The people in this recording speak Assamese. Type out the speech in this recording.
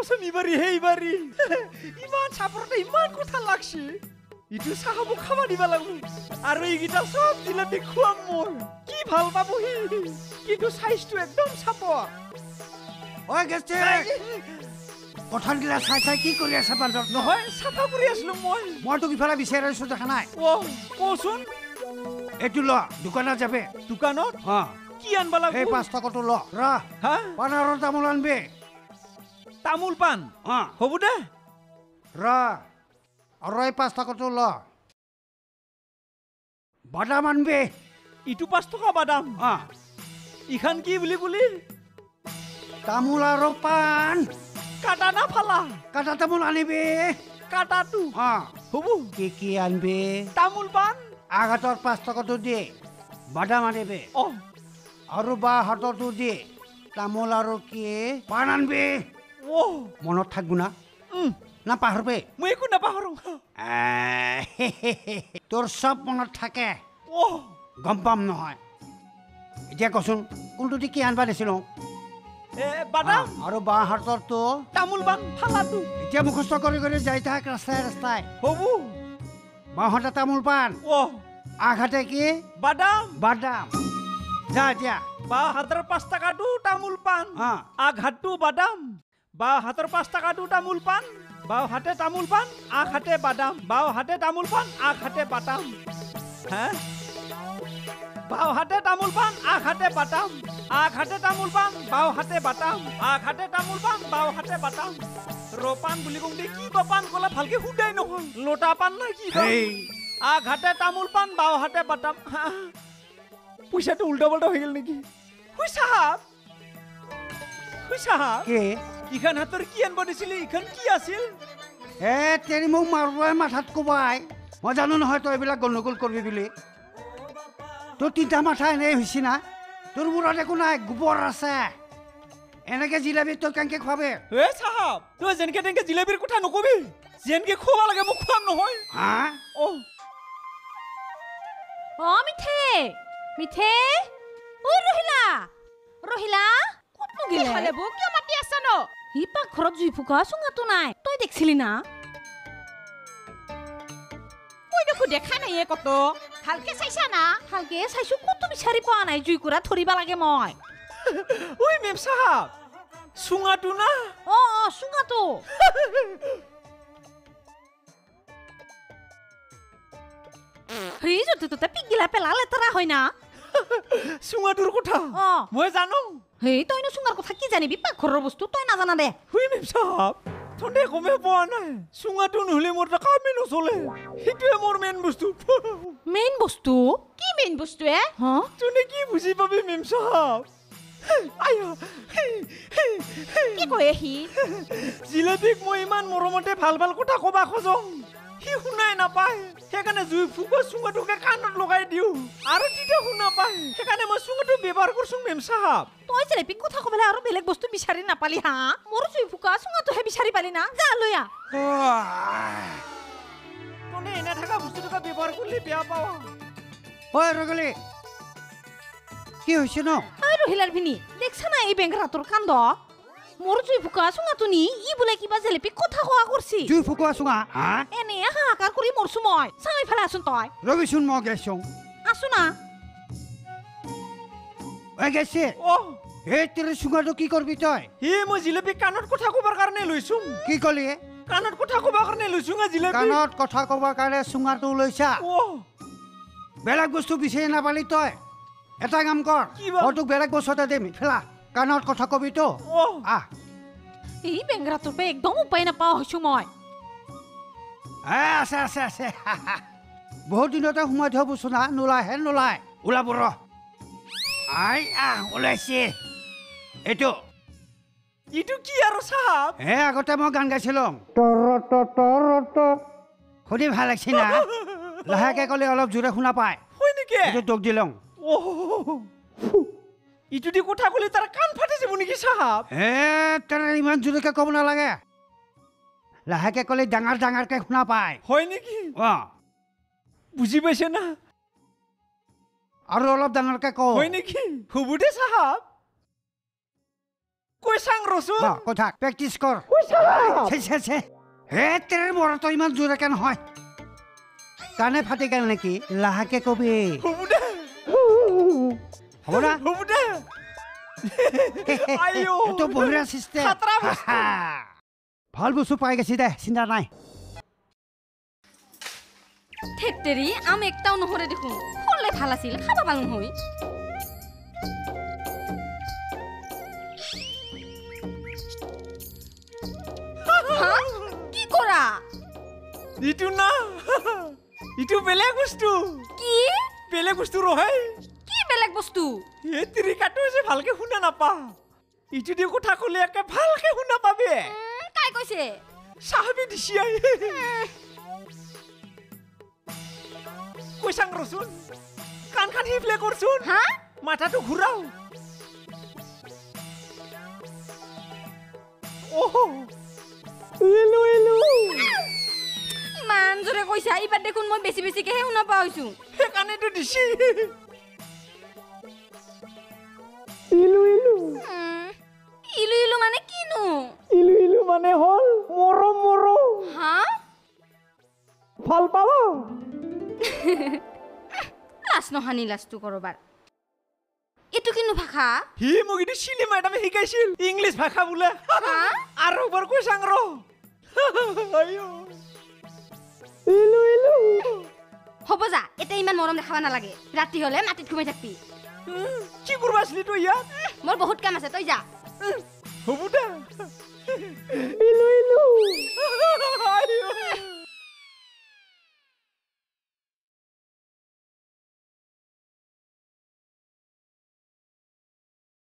কচম ইবাৰি হে ইবাৰি। ইমান চাপৰতে ইমান কথা লাগছে। ইটো চাহাবো খাবা দিবা লাগিব। আৰু এইকেইটা চব জিলাপি খুৱাম মই কি ভাল পাব কিন্তু চাইজটো একদম চাপৰ। ঐ গেষ্টি কঠালগিলা চাই চাই কি কৰি আছে বান্দৰ? নহয় চাফা কৰি আছিলো মই। মই তোক ইফালে বিচাৰি আছো দেখা নাই। অ' কচোন। এইটো ল দোকানত যাবে। দোকানত? অ। কি আনবা এই লাগিব পাঁচ টকাটো ল ৰ। হা? পানাৰৰ তামোল আনবি। তামোল পাণ। অ। হ'ব দে। ৰ আৰু এই পাঁচ টকাটো ল। বাদাম আনবি। ইটো পাঁচ টকা বাদাম। অ। ইখান কি বুলি কলি? তামোল আৰু পাণ। কাটা না ফালা? কাটা তামোল আনিবি। কাটাটো। অ। হ'ব। কি কি আনবি? তামোল পাণ। আঘাতৰ পাঁচ টকাটো দি। বাদাম আনিবি। অ। আৰু বা হাততো দি। তামোল আৰু কি? পাণ আনবি। মনত থাকবো না? উম, না পাহৰবি? মই একো নাপাহৰোঁ। তোৰ চব মনত থাকে। গম পাম নহয়। এতিয়া কচোন কোনটো দি কি আনবা দিছিলোঁ? আৰু বাঁ হাতৰটো তামোল পাণ ফালাটো এতিয়া মুখস্থ কৰি কৰি যাই থাক ৰাস্তাই ৰাস্তাই। হ'ব। বাঁহতে তামোল পাণ। আঘাতে কি? বাদাম। বাদাম। যা এতিয়া। বা হাতৰ পাঁচ টকাটো তামোল পাণ। হাতটো বাদাম। বাও হাতৰ পাঁচ টকাটো তামোল পাণ বাও হাতে তামোল পাণ আগ হাতে বাদাম বাও হাতে তামোল পাণ আগ হাতে বাদাম হে? বাও হাতে তামোল পাণ আগ হাতে বাদাম আগ হাতে তামোল পাণ বাও হাতে বাদাম আগ হাতে তামোল পাণ বাও হাতে বাদাম ৰ পাণ বুলি কওঁ দেই কি বা পাণ ক'লে ভালকে সুধাই নহয়। লোটা পান নাই কি বা? আগ হাতে তামোল পাণ বাও হাতে বাদাম হা। পইচাটো উল্টা পাল্টা হৈ গ'ল নেকি? হুই চাহাব। হুই চাহাব। কি? ইখান হাতৰ কি আনব দিছিলি ইখান কি আছিল? এ তেৰি মোক মাৰোৱাই মাথাত কোবাই। মই জানো নহয় তই এইবিলাক গণ্ডগোল কৰিবি বুলি। তোৰ তিনিটা মাথা এনেই হৈছে না। তোৰ মূৰত একো নাই গোবৰ আছে। এনেকে জিলাপি তই কেনেকে খুৱাবি? হে চাহাব তই যেনেকে তেনেকে জিলেপিৰ কথা নকবি যেনকে খুৱাব লাগে মোক খুৱাম নহয়। হা? অ। অ মিঠে মিঠে। ঐ ৰহিলা ৰহিলা ক'তনো গেলে খালে বৌ কিয় মাতি আছা ন? সি পাকঘৰত জুই ফুকা চুঙাটো নাই তই দেখছিলি না মই দেখো দেখা নাই এ কত ভালকে চাইছা না ভালকে চাইছো ক'তো বিচাৰি পোৱা নাই জুই কুৰা ধৰিব লাগে মই ঐ মেম চাহাব চুঙাটো না অ অ চুঙাটো সেই য'তে ত'তে পিগিলা পেলা লেতেৰা হয় না চুঙাটোৰ কথা অ মই জানো সেই তইনো চুঙাৰ কথা কি জানিবি পাকঘৰৰ বস্তু তই নাজানা দে হুই মেম চাহাব তহঁতে গমে পোৱা নাই চুঙাটো নহ'লে মোৰ এটা কামেই নচলে সেইটোৱে মোৰ মেইন বস্তু মেইন বস্তু কি মেইন বস্তুৱে হা তহঁতে কি বুজি পাবি মেম চাহাব আয়া কি কয় সি জিলেপিক মই ইমান মৰমতে ভাল ভাল কথা ক'বা খোজোঁ সি শুনাই নাপায়? সেইকাৰণে জুই ফুকুৱা চুঙাটোকে কাণত লগাই দিওঁ। আৰু তেতিয়া শুনা পায়? সেইকাৰণে মই চুঙাটো ব্যৱহাৰ কৰিছোঁ মেম চাহাব। তই জেলেপি কথা ক'বলৈ আৰু বেলেগ বস্তু বিচাৰি নাপালি হা? মোৰ জুই ফুকা চুঙাটোহে বিচাৰি পালি না? যা লৈ এনে থকা বস্তুটোকে ব্যৱহাৰ কৰিলে বেয়া পাওঁ? ঐ ৰগলি কি হৈছে ন? ঐ ৰহিলাৰ ভিনি দেখছা না এই বেংৰাটোৰ কাণ্ড? মোৰ জুই ফুকা চুঙাটো নি ই বোলে কিবা জেলেপি কথা কোৱা কৰছি। জুই ফুকুৱা চুঙা হা? এনে হাহাকাৰ কৰি মৰছো মই চাওঁ ইফালে আছোন তই। ৰবিচোন মই গেছো আছো না। ঐ গেছি অ' এই তেৰি চুঙাটো কি কৰবি তই? সি মই জিলেপি কাণত কথা ক'বৰ কাৰণে লৈছোঁ। কি কলি কাণত কথা ক'বৰ কাৰণে লৈছোঁ হা জিলেপি? কাণত কথা ক'বৰ কাৰণে চুঙাটো লৈছা। অ' বেলেগ বস্তু বিচাৰি নাপালি তই। এটা কাম কৰ তোক বেলেগ বস্তু এটা দিম ফেলা। কাণত কথা কবিতো আহ এই বেংৰাটোৰ পৰা একদম উপায় নাপাওঁ হৈছো মই আছে আছে আছে বহুত দিনতে সোমাই থোৱা বস্তু না নোলাই হে নোলাই ওলাব ৰ আই আহ ওলাইছে এইটো ইটো কি আৰু চাহাব হে আগতে মই গান গাইছিলোঁ শুনি ভাল লাগছি না লাহেকে ক'লে অলপ জোৰে শুনা পায় হয় নেকি এইটো তোক দিলোঁ অ' ইটো দি কথা ক'লে তাৰ কাণ ফাটি যাব নেকি চাহাব হে তাৰ ইমান জোৰকে ক'ব নালাগে। লাহেকে ক'লে ডাঙৰ ডাঙৰকে শুনা পায়। হয় নেকি? অঁ বুজি পাইছে না? আৰু অলপ ডাঙৰকে কওঁ। হয় নেকি? হ'ব দে চাহাব কৈ চাং ৰচোন। অ, কৈ থাক প্ৰেক্টিচ কৰ। হে তেৰে মৰাটো ইমান জোৰেকে নহয়। কাণে ফাটি গেল নেকি? লাহেকে কবি। হ'ব 어머나? 어머나? 아유. 또 뭐라 시스템? 카트라버스. 벌브 수파이가 시대 신다나이. ঠেকটেরি আমি একটাও নহরে দেখো হলে ভালো আছিল খাবা পালো হই কি কৰা ইটো না ইটো বেলেগ বস্তু কি বেলেগ বস্তু ৰহে বেলেগ বস্তু। এ তিরিকাটো যে ভালকে শুনা নাপা ইটুদি কথা কলে একে ভালকে শুনা পাবে। তাই কৈছে। সাহাবি দিছি আই। কৈছাং রসুন কান কান হিফলে করছুন হ্যাঁ মাথাটো ঘুরাও ওহো এলো এলো। ইমান দেখুন কৈছা বেশি দেখোন মই বেছি বেছিকেহে শুনা কানে সেইকাৰণেতো দিছি। উম, ইলু। ইলু মানে কিনো? ইলু ইলু মানে হ'ল। মৰম মৰম হা ভালো পাব? লাজ নহানি লাজটো কৰবাৰ এইটো কিনো ভাষা সি মোক এইটো চিলি মেডামে শিকাইছিল। ইংলিছ ভাষা বোলে। হা আৰু এবাৰ কৈ চাং ৰ। ইলু ইলু। হ'ব যা এতিয়া ইমান মৰম দেখাব নালাগে। ৰাতি হলে মাটিত ঘুমাই থাকবি। কি কৰিব আছিলি তই ইয়াত মোৰ বহুত কাম আছে তই যা। হ'ব দে।